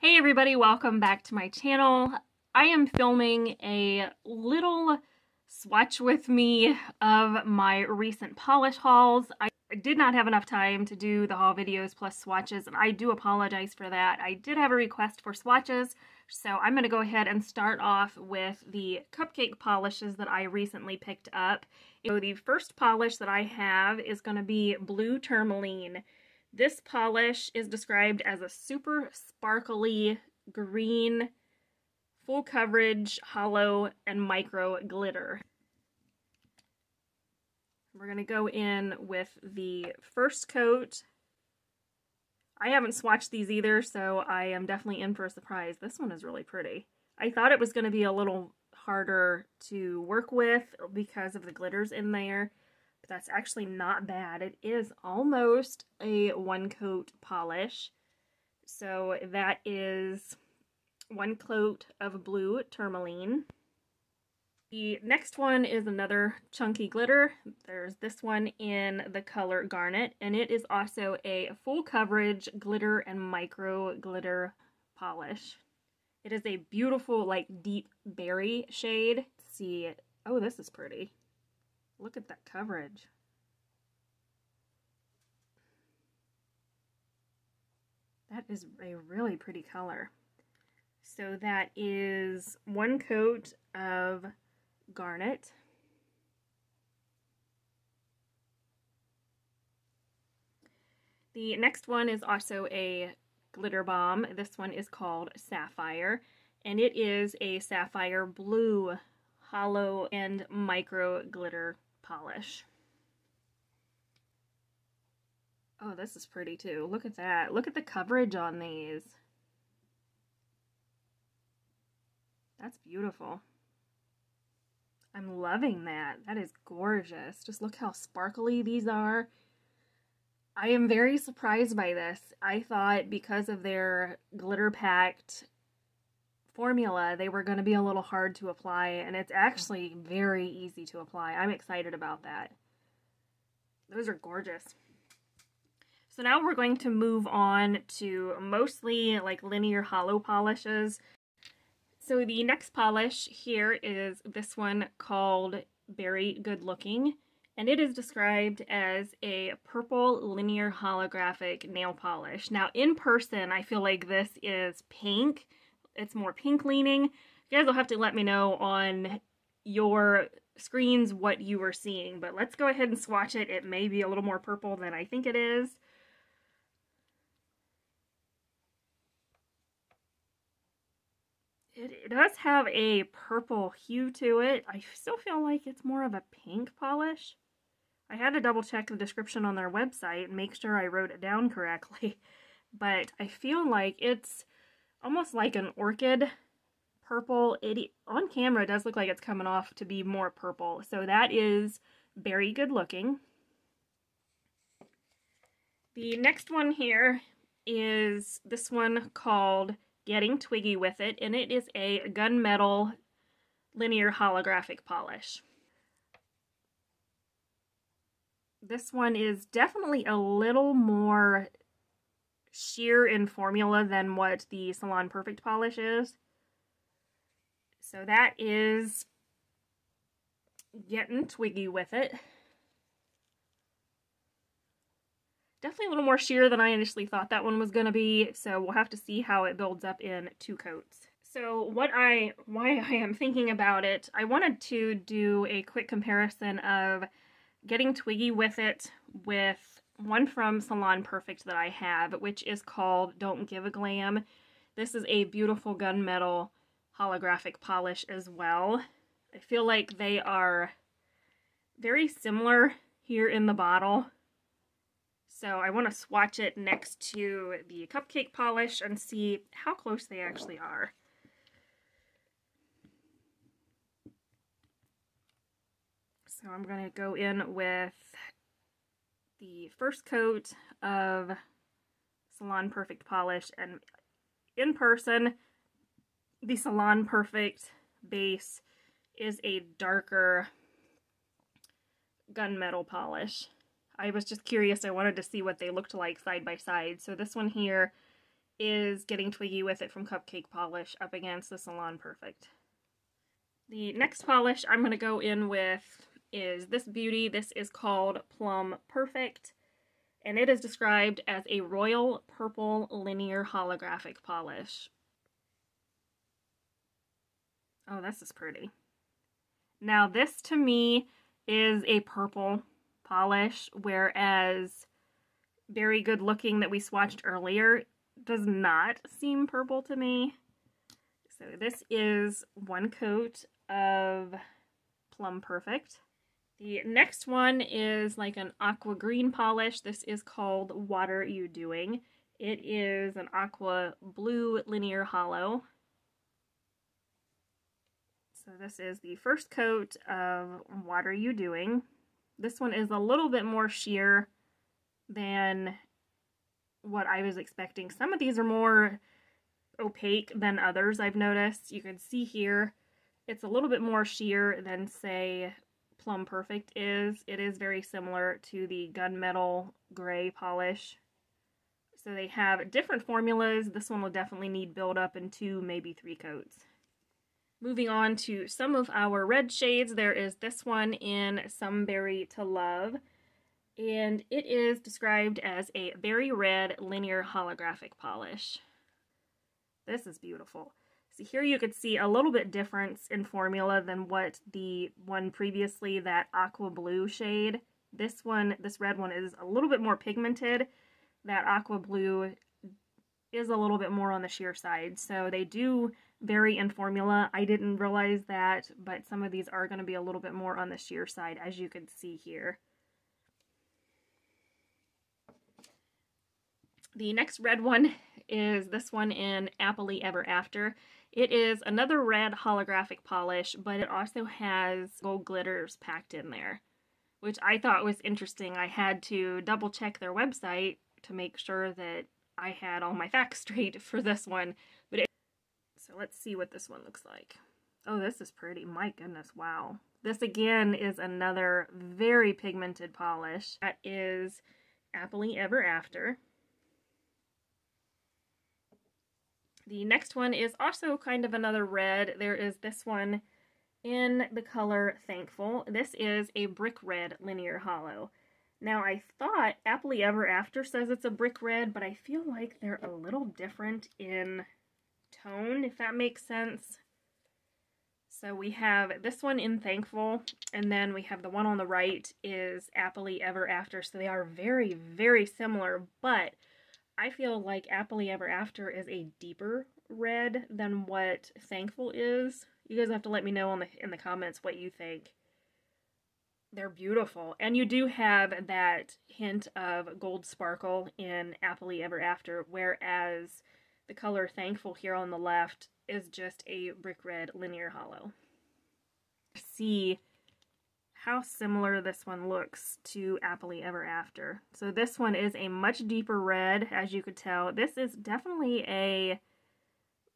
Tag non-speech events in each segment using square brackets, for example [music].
Hey everybody, welcome back to my channel. I am filming a little swatch with me of my recent polish hauls. I did not have enough time to do the haul videos plus swatches, and I do apologize for that. I did have a request for swatches, so I'm going to go ahead and start off with the cupcake polishes that I recently picked up. So the first polish that I have is going to be Blue Tourmaline. This polish is described as a super sparkly green, full coverage, hollow, and micro glitter. We're going to go in with the first coat. I haven't swatched these either, so I am definitely in for a surprise. This one is really pretty. I thought it was going to be a little harder to work with because of the glitters in there, that's actually not bad. It is almost a one coat polish. So that is one coat of blue tourmaline. The next one is another chunky glitter. There's this one in the color Garnet, and it is also a full coverage glitter and micro glitter polish. It is a beautiful, like, deep berry shade. Let's see, oh, this is pretty. Look at that coverage. That is a really pretty color. So that is one coat of garnet. The next one is also a glitter bomb. This one is called Sapphire, and it is a sapphire blue hollow and micro glitter polish. Oh, this is pretty too. Look at that. Look at the coverage on these. That's beautiful. I'm loving that. That is gorgeous. Just look how sparkly these are. I am very surprised by this. I thought because of their glitter-packed formula, they were going to be a little hard to apply, and it's actually very easy to apply. I'm excited about that. Those are gorgeous. So now we're going to move on to mostly like linear hollow polishes. So the next polish here is this one called Berry Good Looking, and it is described as a purple linear holographic nail polish. Now in person, I feel like this is pink. It's more pink leaning. You guys will have to let me know on your screens what you are seeing, but let's go ahead and swatch it. It may be a little more purple than I think it is. It, does have a purple hue to it. I still feel like it's more of a pink polish. I had to double check the description on their website and make sure I wrote it down correctly. [laughs] But I feel like it's almost like an orchid purple. It On camera, does look like it's coming off to be more purple. So that is berry good looking. The next one here is this one called Getting Twiggy with it, and it is a gunmetal linear holographic polish. This one is definitely a little more sheer in formula than what the Salon Perfect polish is. So that is getting twiggy with it. Definitely a little more sheer than I initially thought that one was going to be, so we'll have to see how it builds up in two coats. So what I, why I am thinking about it, I wanted to do a quick comparison of getting twiggy with it with one from Salon Perfect that I have, which is called Don't Give a Glam. This is a beautiful gunmetal holographic polish as well. I feel like they are very similar here in the bottle. So I want to swatch it next to the cupcake polish and see how close they actually are. So I'm going to go in with the first coat of Salon Perfect polish and in person the Salon Perfect base is a darker gunmetal polish. I was just curious. I wanted to see what they looked like side by side. So this one here is getting twiggy with it from Cupcake Polish up against the Salon Perfect. The next polish I'm going to go in with is this beauty. This is called Plum Perfect, and it is described as a royal purple linear holographic polish. Oh, this is pretty. Now, this to me is a purple polish, whereas Berry Good Looking that we swatched earlier does not seem purple to me. So this is one coat of Plum Perfect. The next one is like an aqua green polish. This is called What Are You Doing? It is an aqua blue linear hollow. So this is the first coat of What Are You Doing? This one is a little bit more sheer than what I was expecting. Some of these are more opaque than others, I've noticed. You can see here it's a little bit more sheer than, say, Plum Perfect is. It is very similar to the Gunmetal Gray polish. So they have different formulas. This one will definitely need build up in two, maybe three coats. Moving on to some of our red shades, there is this one in Some Berry to Love, and it is described as a very red linear holographic polish. This is beautiful. Here you could see a little bit difference in formula than what the one previously, that aqua blue shade. This one, this red one is a little bit more pigmented. That aqua blue is a little bit more on the sheer side. So they do vary in formula. I didn't realize that, but some of these are going to be a little bit more on the sheer side, as you can see here. The next red one is this one in Appley Ever After. It is another red holographic polish, but it also has gold glitters packed in there, which I thought was interesting. I had to double check their website to make sure that I had all my [laughs] facts straight for this one. But it... So let's see what this one looks like. Oh, this is pretty. My goodness, wow. This again is another very pigmented polish. That is Appley Ever After. The next one is also kind of another red. There is this one in the color Thankful. This is a brick red linear hollow. Now I thought Appley Ever After says it's a brick red, but I feel like they're a little different in tone, if that makes sense. So we have this one in Thankful, and then we have the one on the right is Appley Ever After. So they are very, very similar, but I feel like Appley Ever After is a deeper red than what Thankful is. You guys have to let me know in the in the comments what you think. They're beautiful. And you do have that hint of gold sparkle in Appley Ever After, whereas the color Thankful here on the left is just a brick red linear hollow. See how similar this one looks to Appley Ever After. So this one is a much deeper red, as you could tell. This is definitely a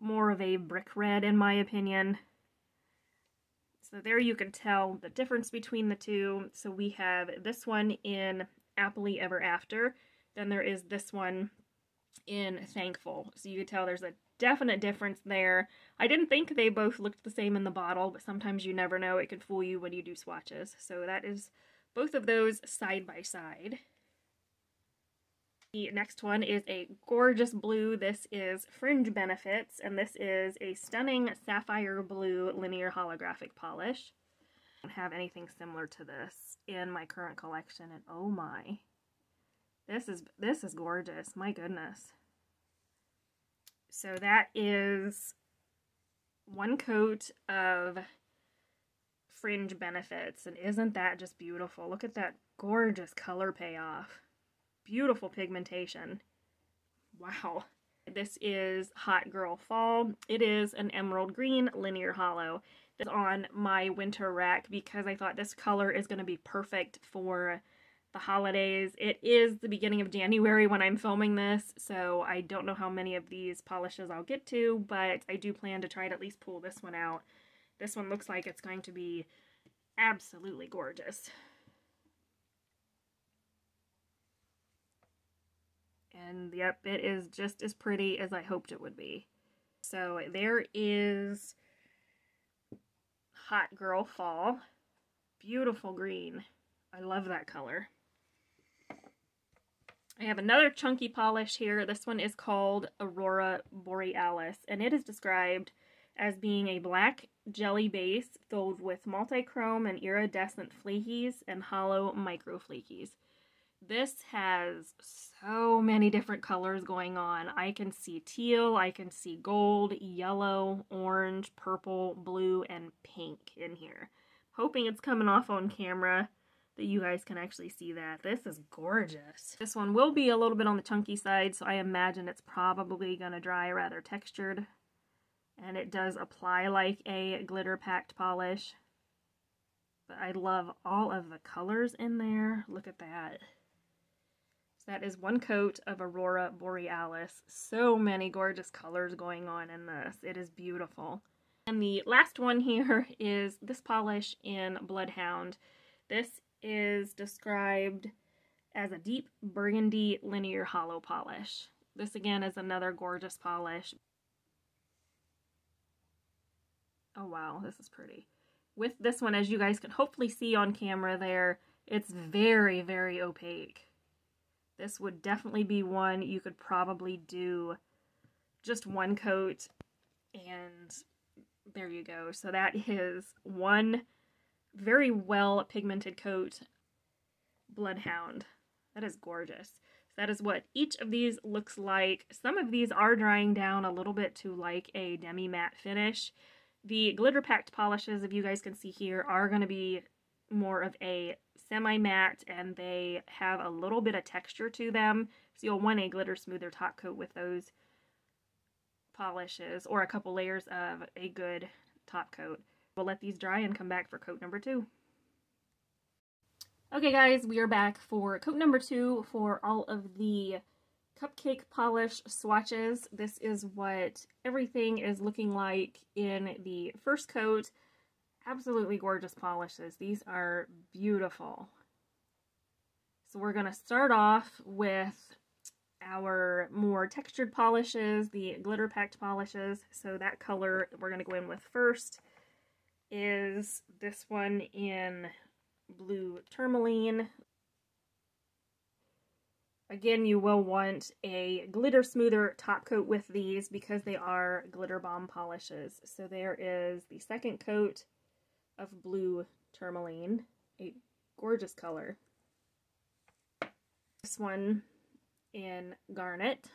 more of a brick red, in my opinion. So there you can tell the difference between the two. So we have this one in Appley Ever After. Then there is this one in Thankful. So you can tell there's a definite difference there. I didn't think they both looked the same in the bottle, but sometimes you never know. It could fool you when you do swatches. So that is both of those side by side. The next one is a gorgeous blue. This is Fringe Benefits, and this is a stunning sapphire blue linear holographic polish. I don't have anything similar to this in my current collection, and oh my. This is this is gorgeous. My goodness. So that is one coat of fringe benefits. And isn't that just beautiful? Look at that gorgeous color payoff. Beautiful pigmentation. Wow. This is Hot Girl Fall. It is an emerald green linear hollow. It's on my winter rack because I thought this color is going to be perfect for the holidays. It is the beginning of January when I'm filming this, so I don't know how many of these polishes I'll get to, but I do plan to try to at least pull this one out. This one looks like it's going to be absolutely gorgeous. And yep, it is just as pretty as I hoped it would be. So there is Hot Girl Fall. Beautiful green. I love that color. I have another chunky polish here. This one is called Aurora Borealis, and it is described as being a black jelly base filled with multichrome and iridescent flakies and hollow micro flakies. This has so many different colors going on. I can see teal, I can see gold, yellow, orange, purple, blue, and pink in here. Hoping it's coming off on camera that you guys can actually see that. This is gorgeous. This one will be a little bit on the chunky side, so I imagine it's probably going to dry rather textured. And it does apply like a glitter-packed polish. But I love all of the colors in there. Look at that. So that is one coat of Aurora Borealis. So many gorgeous colors going on in this. It is beautiful. And the last one [laughs] here is this polish in Bloodhound. This is described as a deep burgundy linear hollow polish. This again is another gorgeous polish. Oh wow, this is pretty. With this one, as you guys can hopefully see on camera there, it's very, very opaque. This would definitely be one you could probably do just one coat and there you go. So that is one very well pigmented coat Bloodhound. That is gorgeous. That is what each of these looks like. Some of these are drying down a little bit to like a demi matte finish. The glitter packed polishes, if you guys can see here, are going to be more of a semi-matte and they have a little bit of texture to them. So you'll want a glitter smoother top coat with those polishes or a couple layers of a good top coat. We'll let these dry and come back for coat number two. Okay guys, we are back for coat number two for all of the cupcake polish swatches. This is what everything is looking like in the first coat. Absolutely gorgeous polishes. These are beautiful. So we're going to start off with our more textured polishes, the glitter packed polishes. So that color we're going to go in with first is this one in blue tourmaline. Again, you will want a glitter smoother top coat with these because they are glitter bomb polishes. So there is the second coat of blue tourmaline, a gorgeous color. This one in garnet.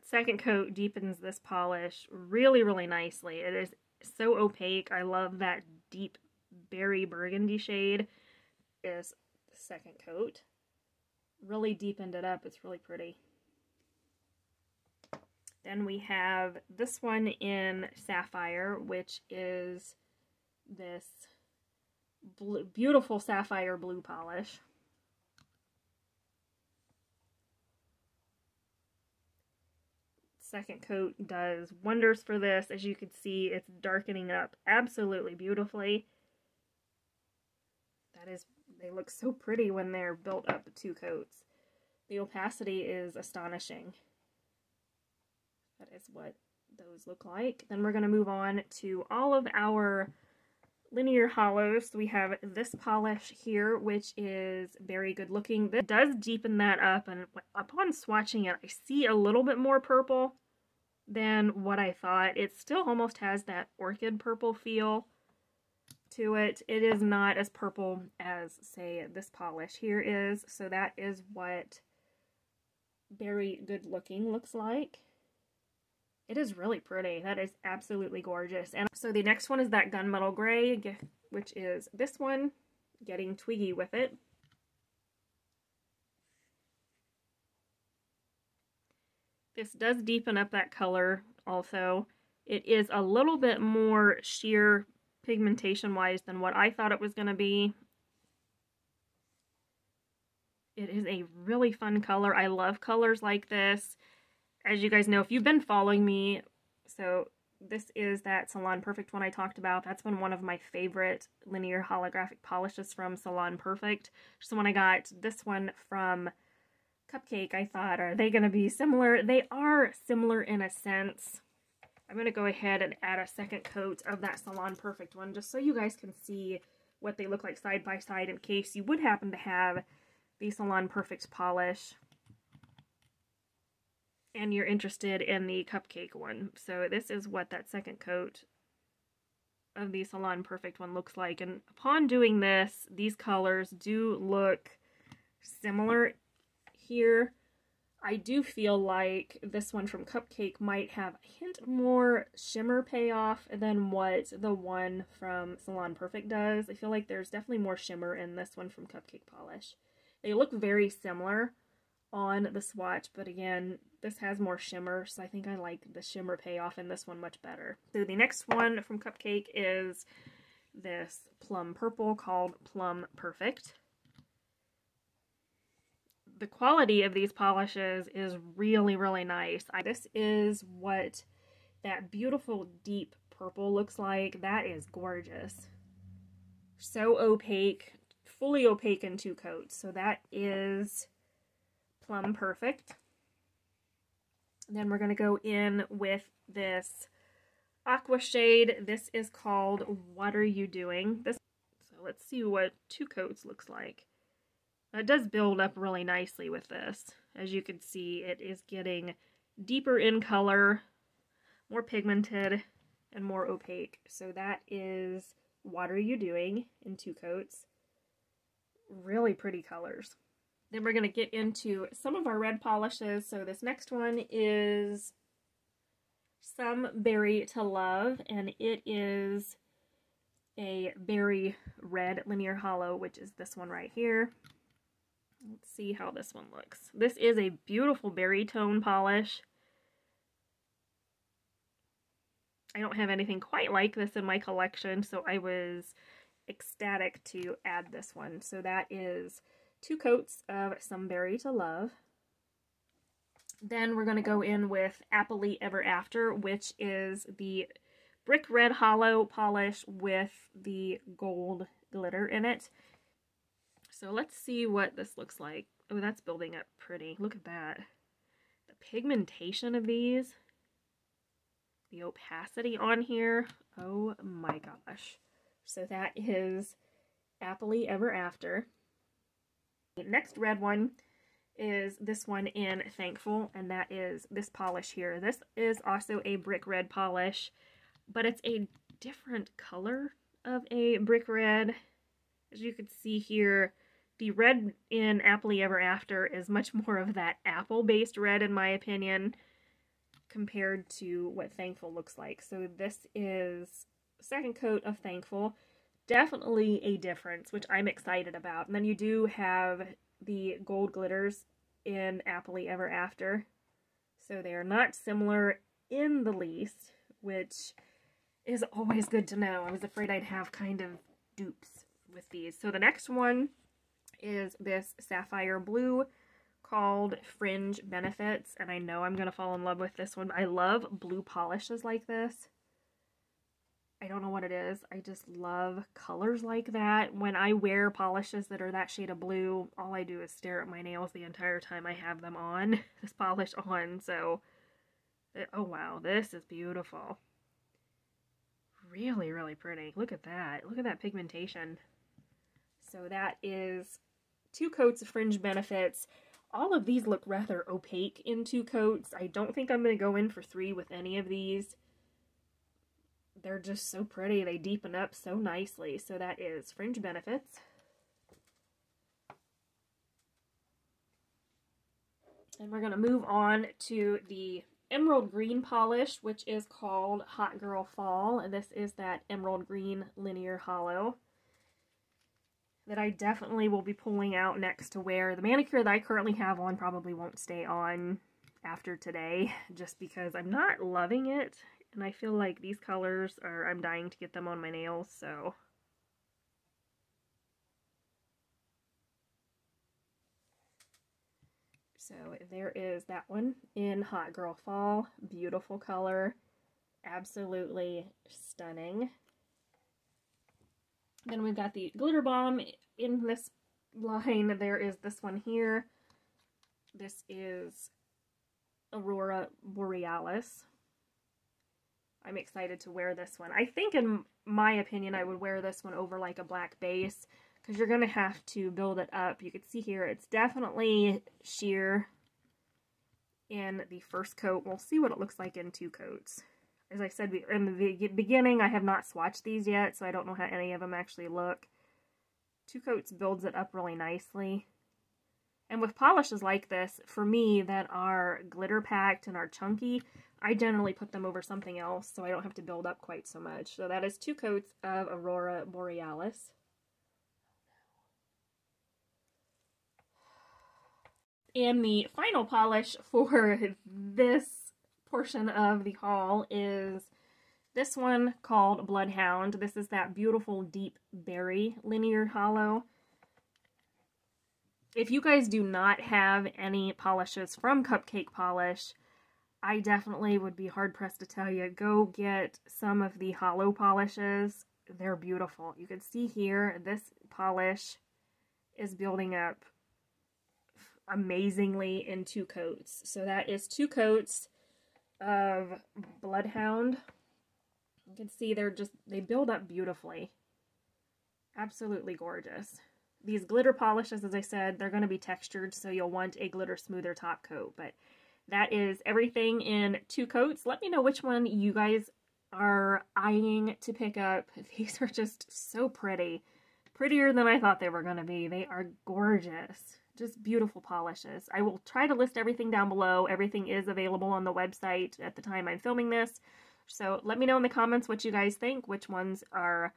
That second coat deepens this polish really, really nicely. It is so opaque. I love that deep berry burgundy shade is the second coat. Really deepened it up. It's really pretty. Then we have this one in Sapphire, which is this blue, beautiful sapphire blue polish. Second coat does wonders for this. As you can see, it's darkening up absolutely beautifully. That is, they look so pretty when they're built up two coats. The opacity is astonishing. That is what those look like. Then we're going to move on to all of our linear hollows. We have this polish here, which is berry good looking. This does deepen that up, and upon swatching it, I see a little bit more purple than what I thought. It still almost has that orchid purple feel to it. It is not as purple as, say, this polish here is, so that is what berry good looking looks like. It is really pretty. That is absolutely gorgeous. And so the next one is that gunmetal gray, which is this one, getting twiggy with it. This does deepen up that color also. It is a little bit more sheer pigmentation-wise than what I thought it was going to be. It is a really fun color. I love colors like this as you guys know, if you've been following me, so this is that Salon Perfect one I talked about. That's been one of my favorite linear holographic polishes from Salon Perfect. So when I got this one from Cupcake, I thought, are they going to be similar? They are similar in a sense. I'm going to go ahead and add a second coat of that Salon Perfect one just so you guys can see what they look like side by side in case you would happen to have the Salon Perfect polish and you're interested in the cupcake one. So this is what that second coat of the Salon Perfect one looks like. And upon doing this, these colors do look similar here. I do feel like this one from Cupcake might have a hint more shimmer payoff than what the one from Salon Perfect does. I feel like there's definitely more shimmer in this one from Cupcake Polish. They look very similar on the swatch, but again, this has more shimmer, so I think I like the shimmer payoff in this one much better. So the next one from Cupcake is this plum purple called Plum Perfect the quality of these polishes is really, really nice. I, this is what that beautiful deep purple looks like. That is gorgeous. So opaque, fully opaque in two coats. So that is Plum Perfect. then we're going to go in with this aqua shade. This is called What Are You Doing? This So let's see what two coats looks like. It does build up really nicely with this. As you can see, it is getting deeper in color, more pigmented, and more opaque. So that is What Are You Doing in two coats. Really pretty colors. Then we're going to get into some of our red polishes. So this next one is Some Berry to Love, and it is a berry red linear hollow, which is this one right here. Let's see how this one looks. This is a beautiful berry tone polish. I don't have anything quite like this in my collection, so I was ecstatic to add this one. So that is two coats of Some Berry to Love. Then we're going to go in with Appley Ever After, which is the brick red hollow polish with the gold glitter in it. So let's see what this looks like. Oh, that's building up pretty. Look at that. The pigmentation of these. The opacity on here. Oh my gosh. So that is Appley Ever After. The next red one is this one in Thankful, and that is this polish here. This is also a brick red polish, but it's a different color of a brick red. As you can see here, the red in Appley Ever After is much [laughs] more of that apple-based red, in my opinion, compared to what Thankful looks like. So this is second coat of Thankful. Definitely a difference, which I'm excited about. And then you do have the gold glitters in Appley Ever After. So they are not similar in the least, which is always good to know. I was afraid I'd have kind of dupes with these. So the next one is this sapphire blue called Fringe Benefits, and I know I'm going to fall in love with this one. I love blue polishes like this. I don't know what it is. I just love colors like that. When I wear polishes that are that shade of blue, all I do is stare at my nails the entire time I have them on, [laughs] this polish on, so... Eh, oh wow, this is beautiful. Really, really pretty. Look at that. Look at that pigmentation. So that is two coats of fringe benefits. All of these look rather opaque in two coats. I don't think I'm going to go in for three with any of these. They're just so pretty. They deepen up so nicely. So that is fringe benefits. And we're going to move on to the emerald green polish, which is called Hot Girl Fall. And this is that emerald green linear hollow that I definitely will be pulling out next to wear. The manicure that I currently have on probably won't stay on after today [laughs] just because I'm not loving it and I feel like these colors are I'm dying to get them on my nails so So there is that one in Hot Girl Fall. Beautiful color. absolutely stunning. Then we've got the glitter bomb in this line. There is this one here. This is Aurora Borealis. I'm excited to wear this one. I think, in my opinion, I would wear this one over like a black base because you're going to have to build it up. You can see here, it's definitely sheer in the first coat. We'll see what it looks like in two coats. As I said in the beginning, I have not swatched these yet, so I don't know how any of them actually look. Two coats builds it up really nicely. And with polishes like this, for me, that are glitter packed and are chunky, I generally put them over something else so I don't have to build up quite so much. So that is two coats of Aurora Borealis. And the final polish for [laughs] this portion of the haul is this one called Bloodhound. This is that beautiful deep berry linear holo. If you guys do not have any polishes from Cupcake Polish, I definitely would be hard pressed to tell you, go get some of the holo polishes. They're beautiful. You can see here, this polish is building up amazingly in two coats. So that is two coats of Bloodhound. You can see they're just, they build up beautifully. Absolutely gorgeous. These glitter polishes, as I said, they're going to be textured, so you'll want a glitter smoother top coat. But that is everything in two coats. Let me know which one you guys are eyeing to pick up. [laughs] These are just so pretty. Prettier than I thought they were going to be. They are gorgeous. Just beautiful polishes. I will try to list everything down below. Everything is available on the website at the time I'm filming this. So let me know in the comments what you guys think, which ones are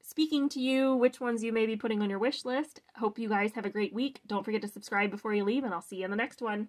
speaking to you, which ones you may be putting on your wish list. Hope you guys have a great week. Don't forget to subscribe before you leave, and I'll see you in the next one.